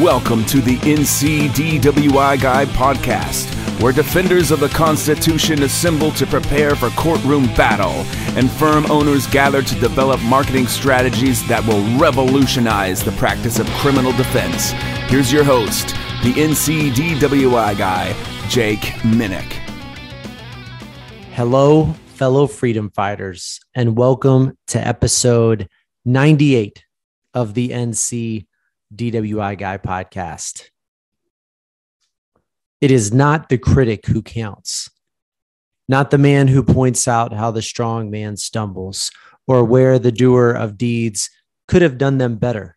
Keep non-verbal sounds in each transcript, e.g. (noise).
Welcome to the NCDWI Guy podcast, where defenders of the Constitution assemble to prepare for courtroom battle and firm owners gather to develop marketing strategies that will revolutionize the practice of criminal defense. Here's your host, the NCDWI guy, Jake Minick. Hello, fellow freedom fighters, and welcome to episode 98 of the NC DWI Guy podcast. It is not the critic who counts, not the man who points out how the strong man stumbles or where the doer of deeds could have done them better.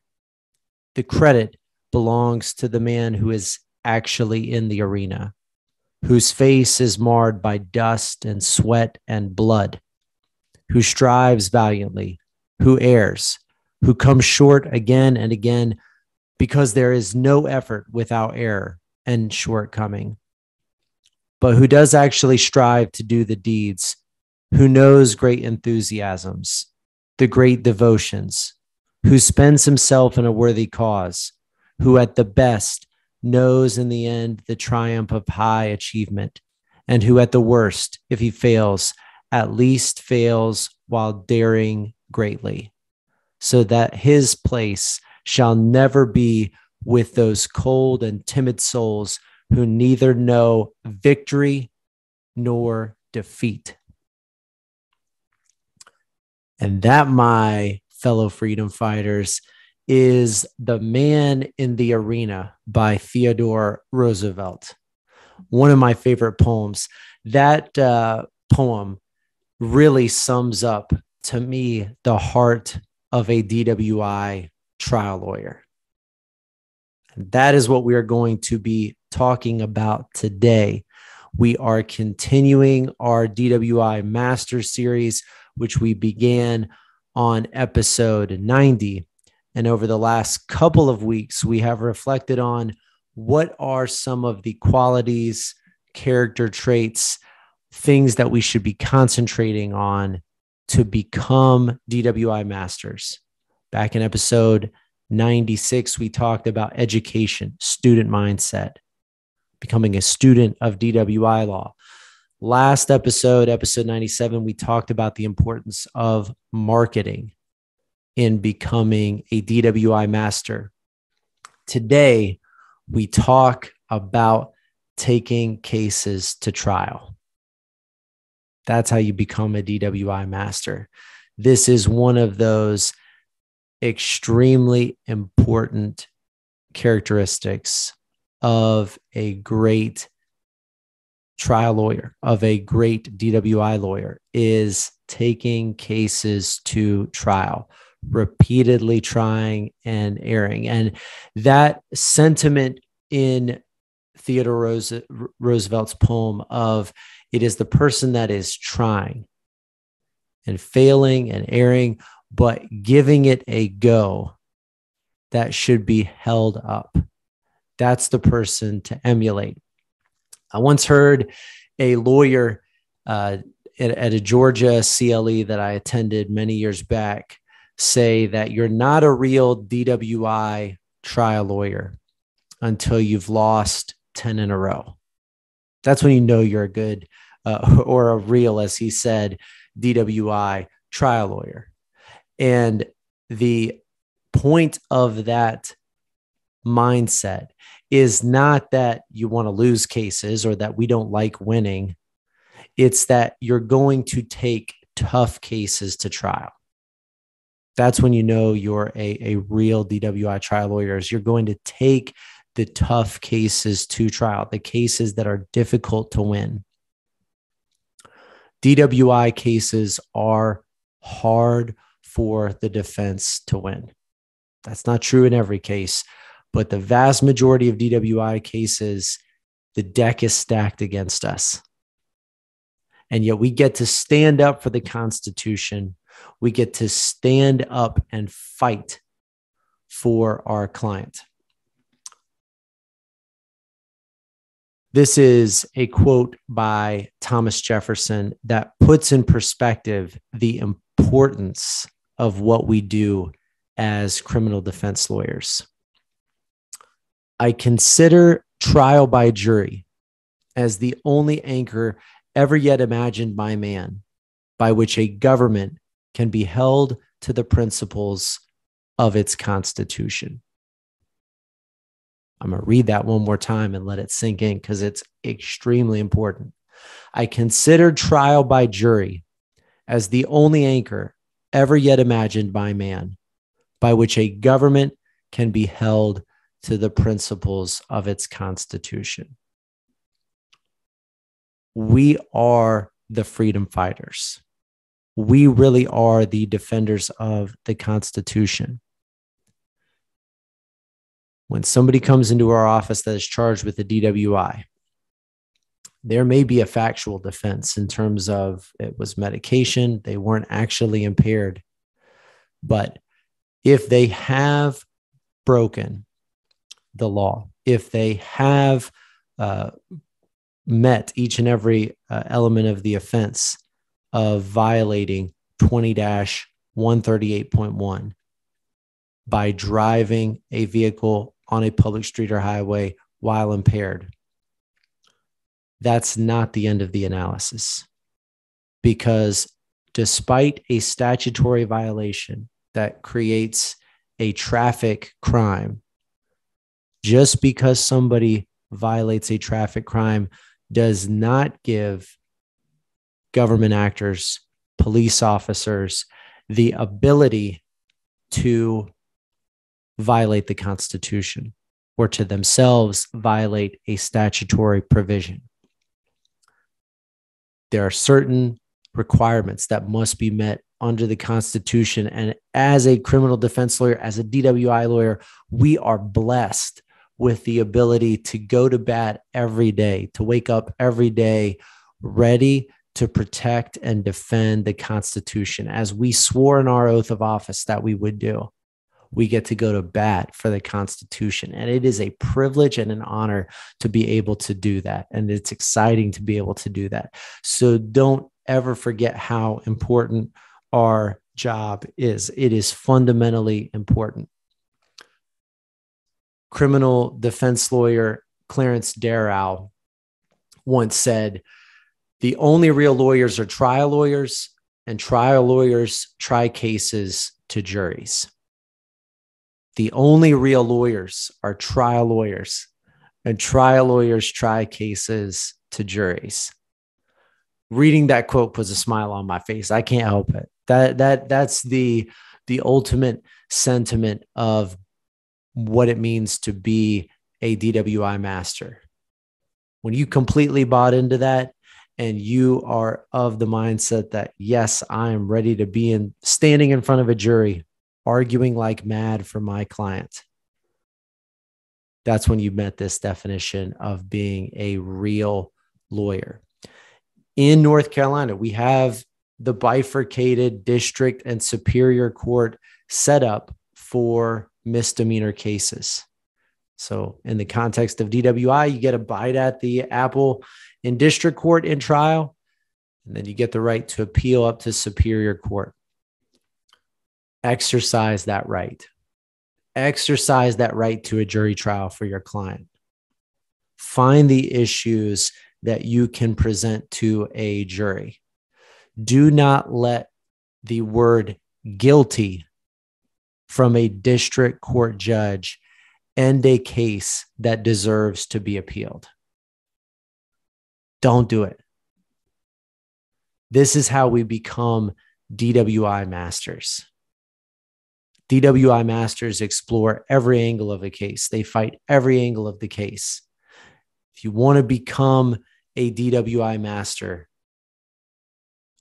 The credit belongs to the man who is actually in the arena, whose face is marred by dust and sweat and blood, who strives valiantly, who errs, who comes short again and again because there is no effort without error and shortcoming. But who does actually strive to do the deeds, who knows great enthusiasms, the great devotions, who spends himself in a worthy cause, who at the best knows in the end the triumph of high achievement, and who at the worst, if he fails, at least fails while daring greatly, so that his place shall never be with those cold and timid souls who neither know victory nor defeat. And that, my fellow freedom fighters, is The Man in the Arena by Theodore Roosevelt. One of my favorite poems. That uh, poem really sums up to me the heart of a DWI trial lawyer. And that is what we are going to be talking about today. We are continuing our DWI Master Series, which we began on episode 90. And over the last couple of weeks, we have reflected on what are some of the qualities, character traits, things that we should be concentrating on to become DWI masters. Back in episode 96, we talked about education, student mindset, becoming a student of DWI law. Last episode, episode 97, we talked about the importance of marketing in becoming a DWI master. Today, we talk about taking cases to trial. That's how you become a DWI master. This is one of those extremely important characteristics of a great trial lawyer, of a great DWI lawyer, is taking cases to trial, repeatedly trying and erring. And that sentiment in Theodore Roosevelt's poem of it is the person that is trying and failing and erring but giving it a go that should be held up. That's the person to emulate. I once heard a lawyer uh, at, at a Georgia CLE that I attended many years back say that you're not a real DWI trial lawyer until you've lost 10 in a row. That's when you know you're a good uh, (laughs) or a real, as he said, DWI trial lawyer. And the point of that mindset is not that you want to lose cases or that we don't like winning. It's that you're going to take tough cases to trial. That's when you know you're a, a real DWI trial lawyer. Is you're going to take the tough cases to trial, the cases that are difficult to win. DWI cases are hard for the defense to win. That's not true in every case, but the vast majority of DWI cases, the deck is stacked against us. And yet we get to stand up for the Constitution. We get to stand up and fight for our client. This is a quote by Thomas Jefferson that puts in perspective the importance of what we do as criminal defense lawyers. I consider trial by jury as the only anchor ever yet imagined by man by which a government can be held to the principles of its constitution. I'm going to read that one more time and let it sink in because it's extremely important. I consider trial by jury as the only anchor ever yet imagined by man by which a government can be held to the principles of its constitution. We are the freedom fighters. We really are the defenders of the Constitution when somebody comes into our office that is charged with a DWI, there may be a factual defense in terms of it was medication, they weren't actually impaired. But if they have broken the law, if they have uh, met each and every uh, element of the offense of violating 20 138.1 by driving a vehicle on a public street or highway while impaired. That's not the end of the analysis because despite a statutory violation that creates a traffic crime, just because somebody violates a traffic crime does not give government actors, police officers, the ability to violate the Constitution or to themselves violate a statutory provision. There are certain requirements that must be met under the Constitution. And as a criminal defense lawyer, as a DWI lawyer, we are blessed with the ability to go to bat every day, to wake up every day ready to protect and defend the Constitution, as we swore in our oath of office that we would do we get to go to bat for the Constitution. And it is a privilege and an honor to be able to do that. And it's exciting to be able to do that. So don't ever forget how important our job is. It is fundamentally important. Criminal defense lawyer Clarence Darrow once said, The only real lawyers are trial lawyers, and trial lawyers try cases to juries the only real lawyers are trial lawyers, and trial lawyers try cases to juries. Reading that quote puts a smile on my face. I can't help it. That that that's the the ultimate sentiment of what it means to be a DWI master. When you completely bought into that and you are of the mindset that yes, I am ready to be in standing in front of a jury arguing like mad for my client. That's when you met this definition of being a real lawyer. In North Carolina, we have the bifurcated district and superior court set up for misdemeanor cases. So, in the context of DWI, you get a bite at the apple in district court in trial, and then you get the right to appeal up to superior court exercise that right. Exercise that right to a jury trial for your client. Find the issues that you can present to a jury. Do not let the word guilty from a district court judge end a case that deserves to be appealed. Don't do it. This is how we become DWI masters. DWI masters explore every angle of a case, they fight every angle of the case. If you want to become a DWI master,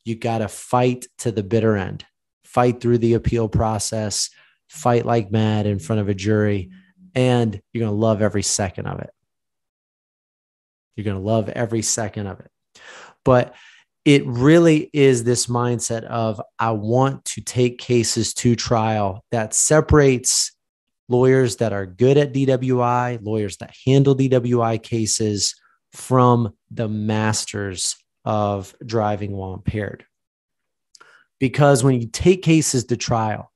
you got to fight to the bitter end, fight through the appeal process, fight like mad in front of a jury, and you're going to love every second of it. You're going to love every second of it. But it really is this mindset of I want to take cases to trial that separates lawyers that are good at DWI, lawyers that handle DWI cases from the masters of driving while impaired. Because when you take cases to trial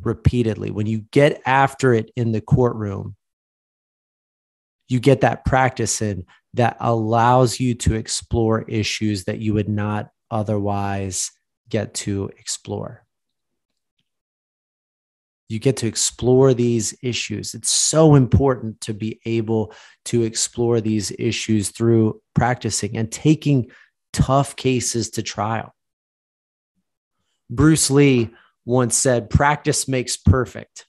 repeatedly, when you get after it in the courtroom, You get that practice in that allows you to explore issues that you would not otherwise get to explore. You get to explore these issues. It's so important to be able to explore these issues through practicing and taking tough cases to trial. Bruce Lee once said, Practice makes perfect.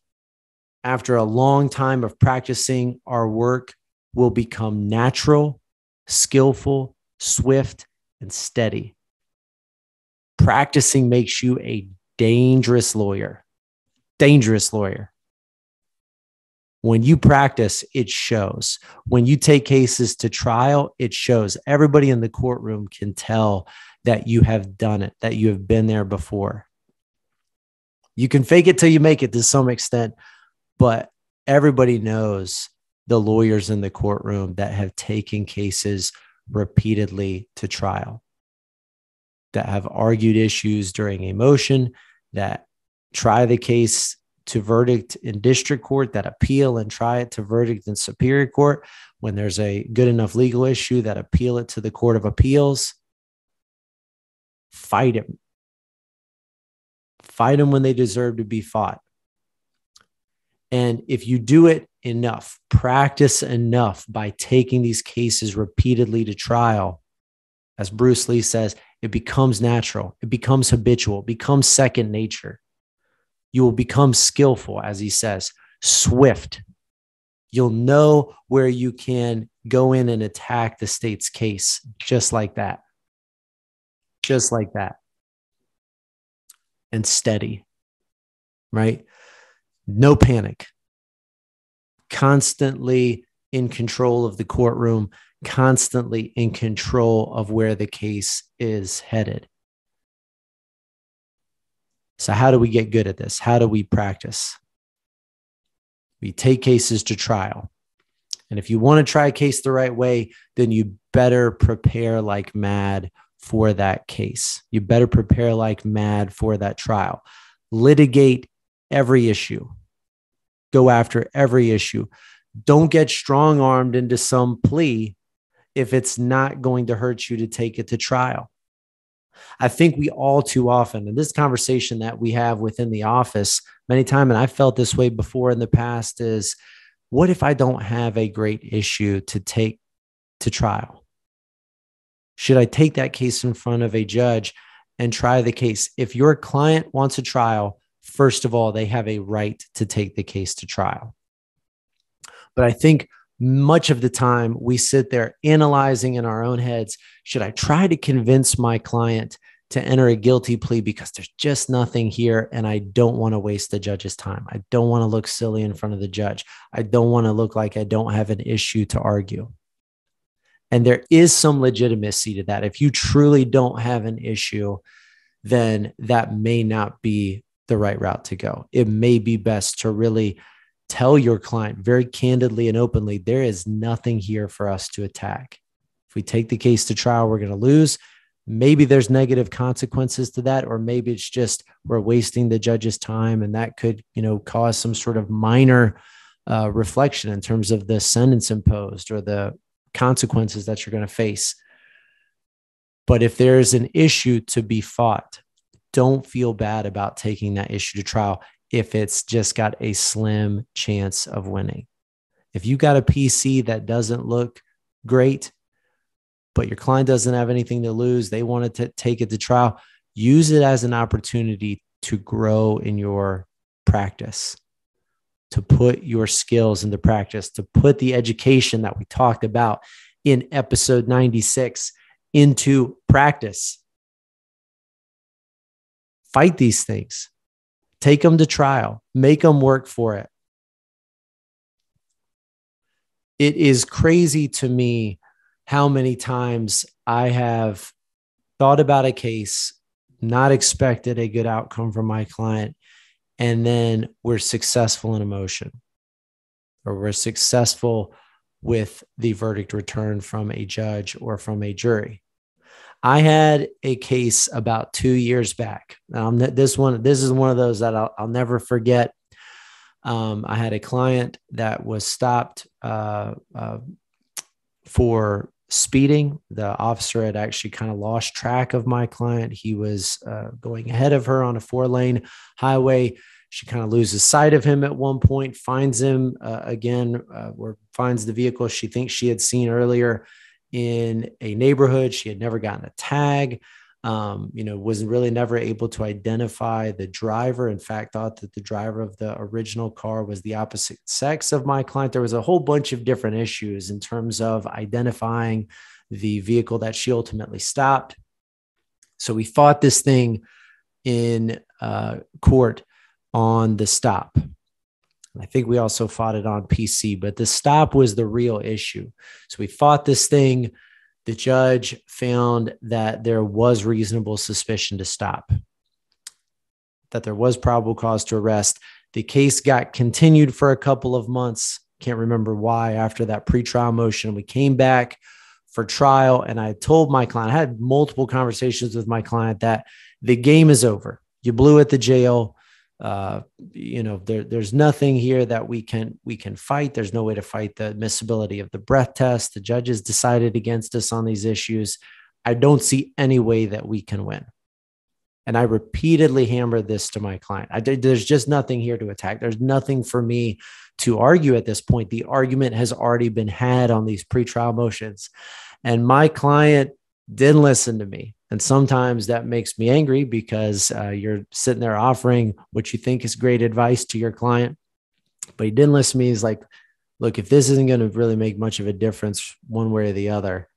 After a long time of practicing, our work will become natural, skillful, swift, and steady. Practicing makes you a dangerous lawyer. Dangerous lawyer. When you practice, it shows. When you take cases to trial, it shows. Everybody in the courtroom can tell that you have done it, that you have been there before. You can fake it till you make it to some extent, but everybody knows the lawyers in the courtroom that have taken cases repeatedly to trial, that have argued issues during a motion, that try the case to verdict in district court, that appeal and try it to verdict in superior court. When there's a good enough legal issue, that appeal it to the court of appeals. Fight him. Fight them when they deserve to be fought. And if you do it enough, practice enough by taking these cases repeatedly to trial, as Bruce Lee says, it becomes natural, it becomes habitual, it becomes second nature. You will become skillful, as he says, swift. You'll know where you can go in and attack the state's case just like that. Just like that. And steady, right? No panic constantly in control of the courtroom, constantly in control of where the case is headed. So, how do we get good at this? How do we practice? We take cases to trial. And if you want to try a case the right way, then you better prepare like mad for that case. You better prepare like mad for that trial. Litigate every issue go after every issue. Don't get strong armed into some plea if it's not going to hurt you to take it to trial. I think we all too often, and this conversation that we have within the office many times, and I felt this way before in the past, is what if I don't have a great issue to take to trial? Should I take that case in front of a judge and try the case? If your client wants a trial, first of all, they have a right to take the case to trial. But I think much of the time we sit there analyzing in our own heads should I try to convince my client to enter a guilty plea because there's just nothing here and I don't want to waste the judge's time. I don't want to look silly in front of the judge. I don't want to look like I don't have an issue to argue. And there is some legitimacy to that. If you truly don't have an issue, then that may not be the right route to go. It may be best to really tell your client very candidly and openly there is nothing here for us to attack. If we take the case to trial, we're going to lose. Maybe there's negative consequences to that, or maybe it's just we're wasting the judge's time, and that could, you know, cause some sort of minor uh, reflection in terms of the sentence imposed or the consequences that you're going to face. But if there's an issue to be fought, don't feel bad about taking that issue to trial if it's just got a slim chance of winning. If you got a PC that doesn't look great, but your client doesn't have anything to lose, they wanted to take it to trial, use it as an opportunity to grow in your practice, to put your skills into practice, to put the education that we talked about in episode 96 into practice fight these things, take them to trial, make them work for it. It is crazy to me how many times I have thought about a case, not expected a good outcome from my client, and then we're successful in emotion or we're successful with the verdict returned from a judge or from a jury. I had a case about two years back. Um, this one, this is one of those that I'll, I'll never forget. Um, I had a client that was stopped uh, uh, for speeding. The officer had actually kind of lost track of my client. He was uh, going ahead of her on a four lane highway. She kind of loses sight of him at one point, finds him uh, again, uh, or finds the vehicle she thinks she had seen earlier in a neighborhood. She had never gotten a tag. Um, you know, was really never able to identify the driver. In fact, thought that the driver of the original car was the opposite sex of my client. There was a whole bunch of different issues in terms of identifying the vehicle that she ultimately stopped. So we fought this thing in uh, court on the stop. I think we also fought it on PC, but the stop was the real issue. So we fought this thing. The judge found that there was reasonable suspicion to stop, that there was probable cause to arrest. The case got continued for a couple of months. Can't remember why after that pretrial motion. We came back for trial, and I told my client, I had multiple conversations with my client that the game is over. You blew at the jail uh, you know there, there's nothing here that we can we can fight. There's no way to fight the admissibility of the breath test. The judges decided against us on these issues. I don't see any way that we can win. And i repeatedly hammered this to my client. I there's just nothing here to attack. There's nothing for me to argue at this point. The argument has already been had on these pretrial motions. And my client didn't listen to me and sometimes that makes me angry because uh, you're sitting there offering what you think is great advice to your client, but he didn't listen to me. He's like, look, if this isn't going to really make much of a difference one way or the other,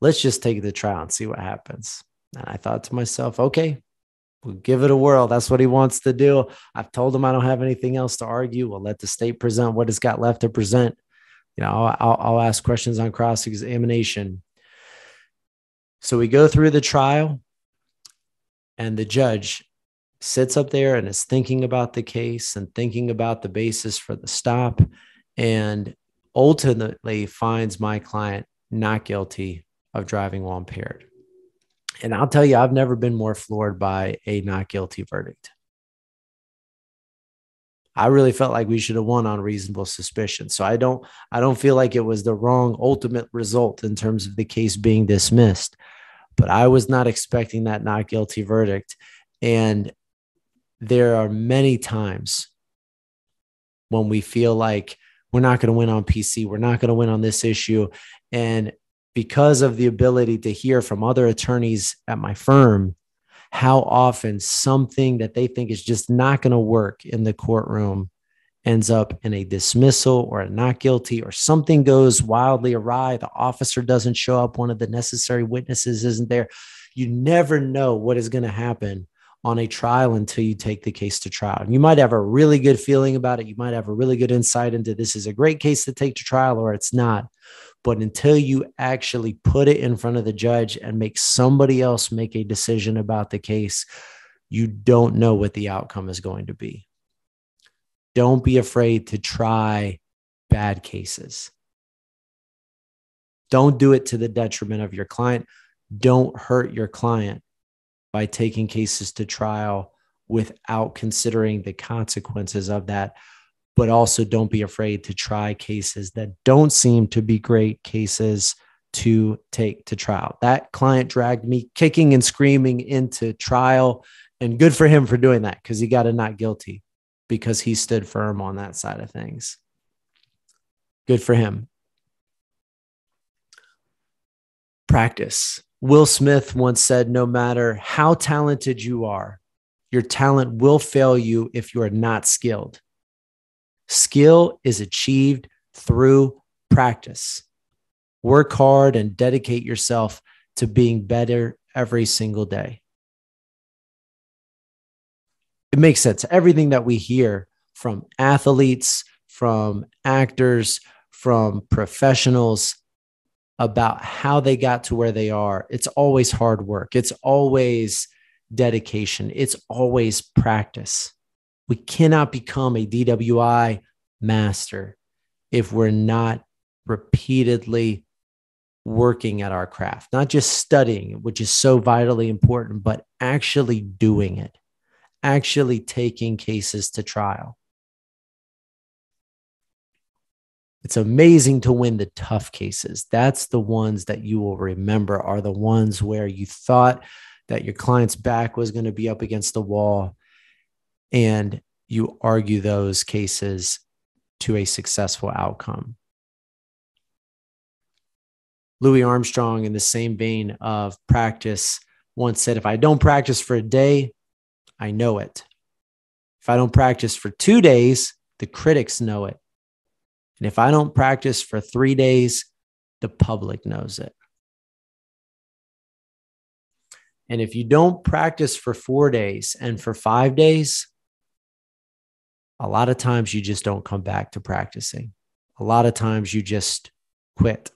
let's just take the trial and see what happens. And I thought to myself, okay, we'll give it a whirl. That's what he wants to do. I've told him I don't have anything else to argue. We'll let the state present what it's got left to present. You know, I'll, I'll, I'll ask questions on cross examination so we go through the trial, and the judge sits up there and is thinking about the case and thinking about the basis for the stop, and ultimately finds my client not guilty of driving while impaired. And I'll tell you, I've never been more floored by a not guilty verdict. I really felt like we should have won on reasonable suspicion. So I don't I don't feel like it was the wrong ultimate result in terms of the case being dismissed. But I was not expecting that not guilty verdict. And there are many times when we feel like we're not going to win on PC, we're not going to win on this issue. And because of the ability to hear from other attorneys at my firm, how often something that they think is just not going to work in the courtroom ends up in a dismissal or a not guilty or something goes wildly awry the officer doesn't show up one of the necessary witnesses isn't there. You never know what is going to happen on a trial until you take the case to trial. You might have a really good feeling about it. You might have a really good insight into this is a great case to take to trial or it's not but until you actually put it in front of the judge and make somebody else make a decision about the case, you don't know what the outcome is going to be. Don't be afraid to try bad cases. Don't do it to the detriment of your client. Don't hurt your client by taking cases to trial without considering the consequences of that but also don't be afraid to try cases that don't seem to be great cases to take to trial. That client dragged me kicking and screaming into trial, and good for him for doing that because he got a not guilty because he stood firm on that side of things. Good for him. Practice. Will Smith once said, No matter how talented you are, your talent will fail you if you are not skilled. Skill is achieved through practice. Work hard and dedicate yourself to being better every single day. It makes sense. Everything that we hear from athletes, from actors, from professionals about how they got to where they are, it's always hard work. It's always dedication. It's always practice. We cannot become a DWI master if we're not repeatedly working at our craft, not just studying, which is so vitally important, but actually doing it, actually taking cases to trial. It's amazing to win the tough cases. That's the ones that you will remember, are the ones where you thought that your client's back was going to be up against the wall and you argue those cases to a successful outcome. Louis Armstrong, in the same vein of practice, once said, If I don't practice for a day, I know it. If I don't practice for two days, the critics know it. And if I don't practice for three days, the public knows it. And if you don't practice for four days and for five days, a lot of times you just don't come back to practicing. A lot of times you just quit.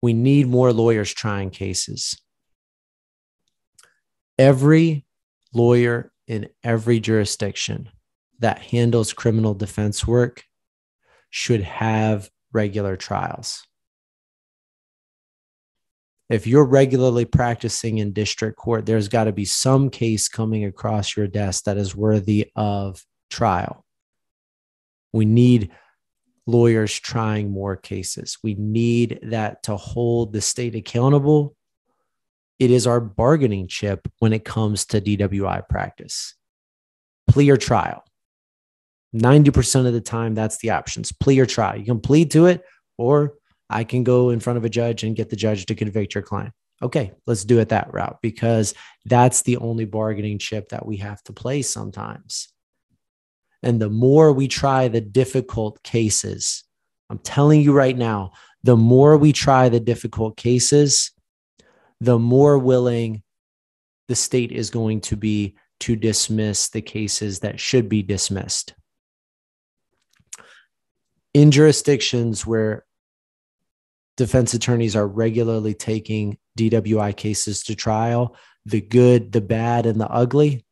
We need more lawyers trying cases. Every lawyer in every jurisdiction that handles criminal defense work should have regular trials. If you're regularly practicing in district court, there's got to be some case coming across your desk that is worthy of trial. We need lawyers trying more cases. We need that to hold the state accountable. It is our bargaining chip when it comes to DWI practice. Plea or trial. 90% of the time, that's the options plea or trial. You can plead to it, or I can go in front of a judge and get the judge to convict your client. Okay, let's do it that route because that's the only bargaining chip that we have to play sometimes. And the more we try the difficult cases, I'm telling you right now, the more we try the difficult cases, the more willing the state is going to be to dismiss the cases that should be dismissed in jurisdictions where defense attorneys are regularly taking DWI cases to trial, the good, the bad, and the ugly,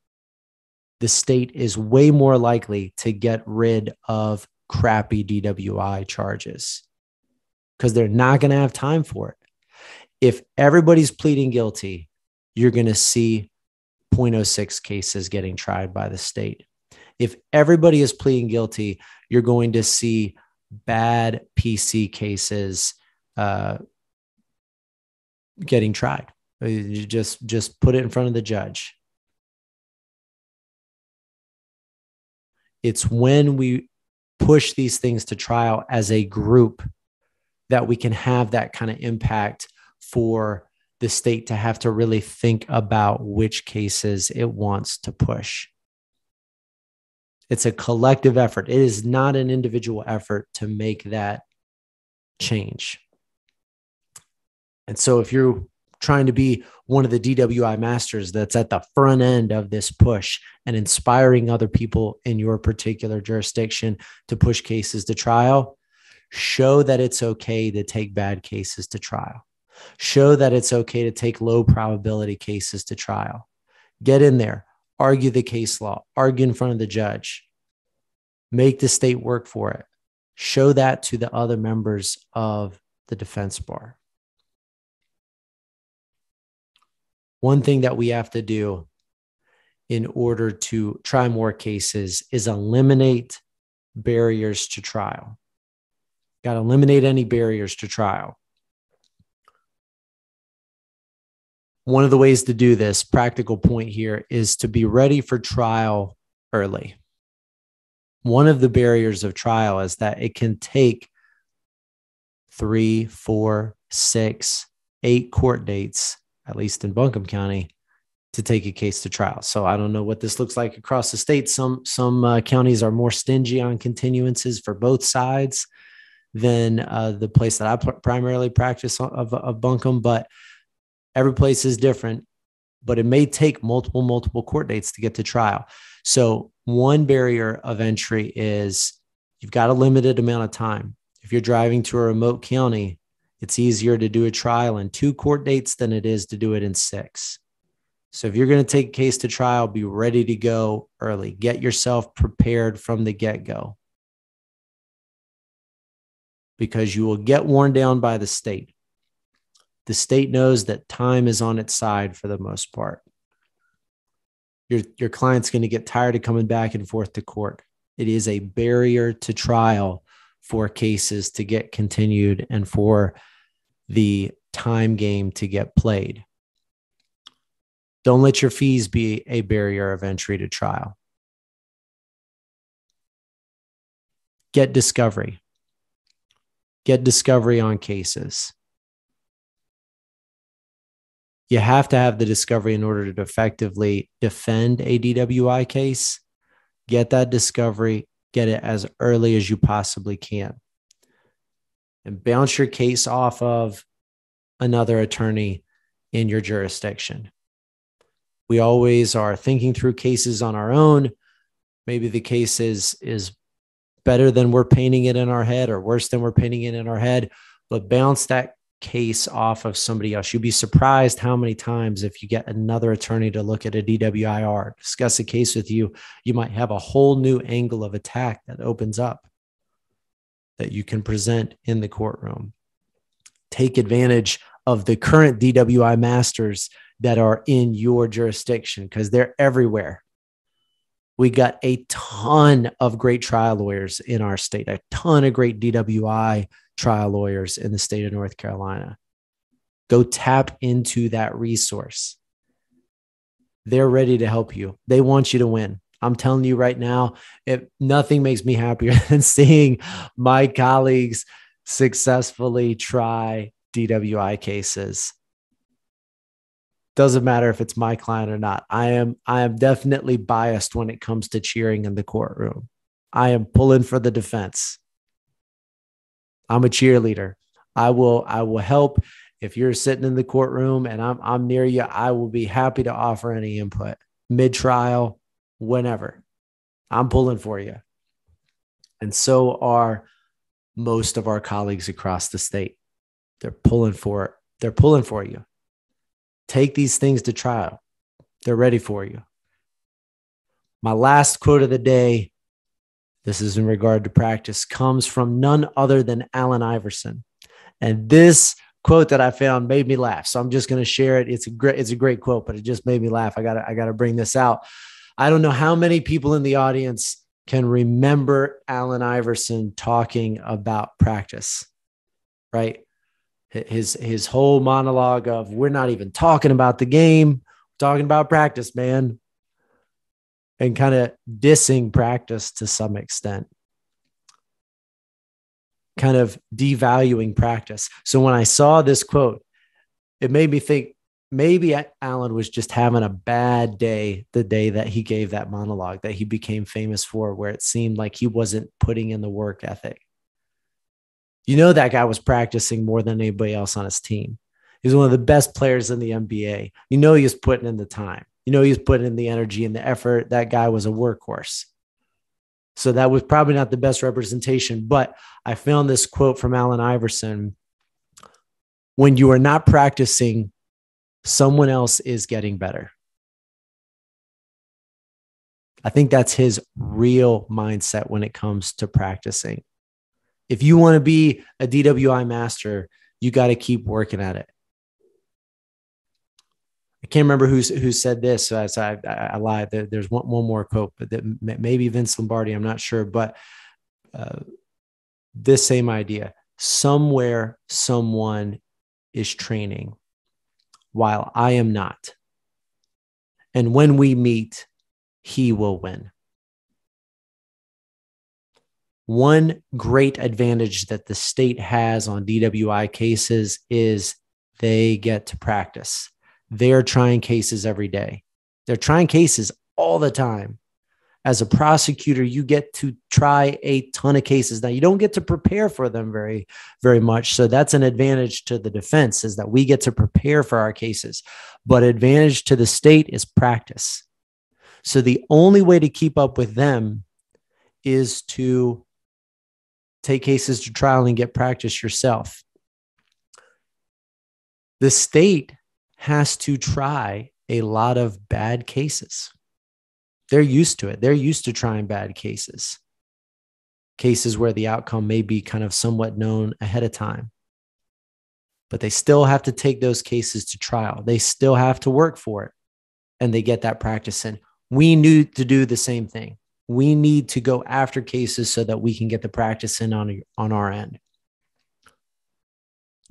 the state is way more likely to get rid of crappy DWI charges because they're not going to have time for it. If everybody's pleading guilty, you're going to see 0.06 cases getting tried by the state. If everybody is pleading guilty, you're going to see bad PC cases uh, getting tried. You just just put it in front of the judge. It's when we push these things to trial as a group that we can have that kind of impact for the state to have to really think about which cases it wants to push. It's a collective effort. It is not an individual effort to make that change. And so if you're trying to be one of the DWI masters that's at the front end of this push and inspiring other people in your particular jurisdiction to push cases to trial, show that it's okay to take bad cases to trial. Show that it's okay to take low probability cases to trial. Get in there, argue the case law, argue in front of the judge, make the state work for it. Show that to the other members of the defense bar. One thing that we have to do in order to try more cases is eliminate barriers to trial. Got to eliminate any barriers to trial. One of the ways to do this, practical point here, is to be ready for trial early. One of the barriers of trial is that it can take three, four, six, eight court dates, at least in Buncombe County, to take a case to trial. So I don't know what this looks like across the state. Some some uh, counties are more stingy on continuances for both sides than uh, the place that I pr- primarily practice of, of Buncombe, but every place is different. But it may take multiple multiple court dates to get to trial. So one barrier of entry is you've got a limited amount of time. If you're driving to a remote county, it's easier to do a trial in two court dates than it is to do it in six. So if you're going to take a case to trial, be ready to go early. Get yourself prepared from the get go because you will get worn down by the state. The state knows that time is on its side for the most part. Your, your client's going to get tired of coming back and forth to court. It is a barrier to trial for cases to get continued and for the time game to get played. Don't let your fees be a barrier of entry to trial. Get discovery. Get discovery on cases. You have to have the discovery in order to effectively defend a DWI case. Get that discovery, get it as early as you possibly can, and bounce your case off of another attorney in your jurisdiction. We always are thinking through cases on our own. Maybe the case is, is better than we're painting it in our head or worse than we're painting it in our head, but bounce that case off of somebody else. You'd be surprised how many times, if you get another attorney to look at a DWIR, discuss a case with you, you might have a whole new angle of attack that opens up that you can present in the courtroom. Take advantage of the current DWI masters that are in your jurisdiction because they're everywhere. We got a ton of great trial lawyers in our state, a ton of great DWI trial lawyers in the state of North Carolina. Go tap into that resource. They're ready to help you. They want you to win. I'm telling you right now, if nothing makes me happier (laughs) than seeing my colleagues successfully try DWI cases. Doesn't matter if it's my client or not. I am I am definitely biased when it comes to cheering in the courtroom. I am pulling for the defense. I'm a cheerleader. I will I will help if you're sitting in the courtroom and I'm I'm near you, I will be happy to offer any input mid trial, whenever. I'm pulling for you. And so are most of our colleagues across the state. They're pulling for they're pulling for you. Take these things to trial. They're ready for you. My last quote of the day this is in regard to practice, comes from none other than Allen Iverson. And this quote that I found made me laugh. So I'm just going to share it. It's a great, it's a great quote, but it just made me laugh. I gotta, I got to bring this out. I don't know how many people in the audience can remember Allen Iverson talking about practice, right? His his whole monologue of we're not even talking about the game, talking about practice, man and kind of dissing practice to some extent, kind of devaluing practice. So when I saw this quote, it made me think maybe Allen was just having a bad day the day that he gave that monologue that he became famous for, where it seemed like he wasn't putting in the work ethic. You know, that guy was practicing more than anybody else on his team. He's one of the best players in the NBA. You know, he was putting in the time you know, he's putting in the energy and the effort. That guy was a workhorse. So that was probably not the best representation. But I found this quote from Allen Iverson when you are not practicing, someone else is getting better. I think that's his real mindset when it comes to practicing. If you want to be a DWI master, you got to keep working at it. I can't remember who's who said this. So I, I, I lied. There's one, one more quote, but that maybe Vince Lombardi. I'm not sure, but uh, this same idea. Somewhere, someone is training, while I am not. And when we meet, he will win. One great advantage that the state has on DWI cases is they get to practice they're trying cases every day. They're trying cases all the time. As a prosecutor, you get to try a ton of cases. Now, you don't get to prepare for them very, very much. So that's an advantage to the defense is that we get to prepare for our cases. But advantage to the state is practice. So the only way to keep up with them is to take cases to trial and get practice yourself. The state has to try a lot of bad cases. They're used to it. They're used to trying bad cases, cases where the outcome may be kind of somewhat known ahead of time. But they still have to take those cases to trial. They still have to work for it and they get that practice in. We need to do the same thing. We need to go after cases so that we can get the practice in on, on our end.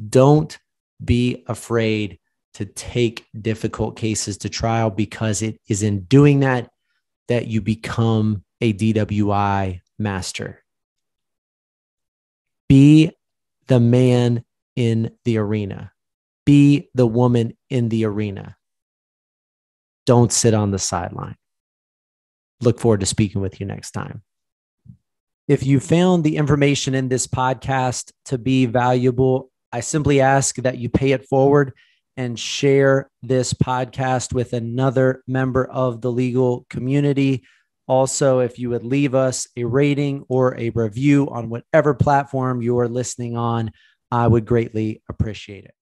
Don't be afraid to take difficult cases to trial because it is in doing that that you become a DWI master. Be the man in the arena, be the woman in the arena. Don't sit on the sideline. Look forward to speaking with you next time. If you found the information in this podcast to be valuable, I simply ask that you pay it forward and share this podcast with another member of the legal community. Also, if you would leave us a rating or a review on whatever platform you are listening on, I would greatly appreciate it.